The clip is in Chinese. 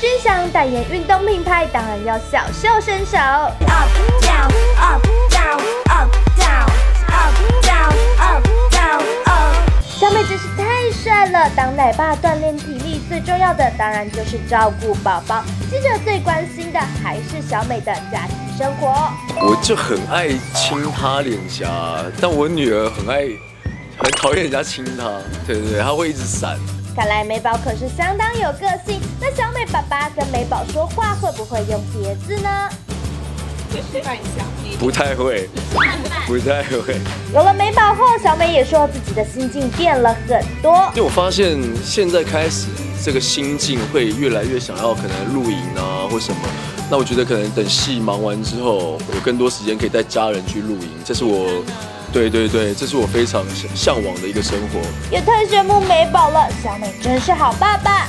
君想代言运动品牌，当然要小秀身手。小美真是太帅了！当奶爸锻炼体力，最重要的当然就是照顾宝宝。记者最关心的还是小美的家庭生活。我就很爱亲她脸颊，但我女儿很爱，很讨厌人家亲她。对对对，她会一直闪。看来美宝可是相当有个性。那小美爸爸跟美宝说话会不会用叠字呢？示范一下，不太会，不太会。有了美宝后，小美也说自己的心境变了很多。就我发现现在开始，这个心境会越来越想要可能露营啊或什么。那我觉得可能等戏忙完之后，有更多时间可以带家人去露营，这是我，对对对，这是我非常向往的一个生活。也太羡慕美宝了，小美真是好爸爸。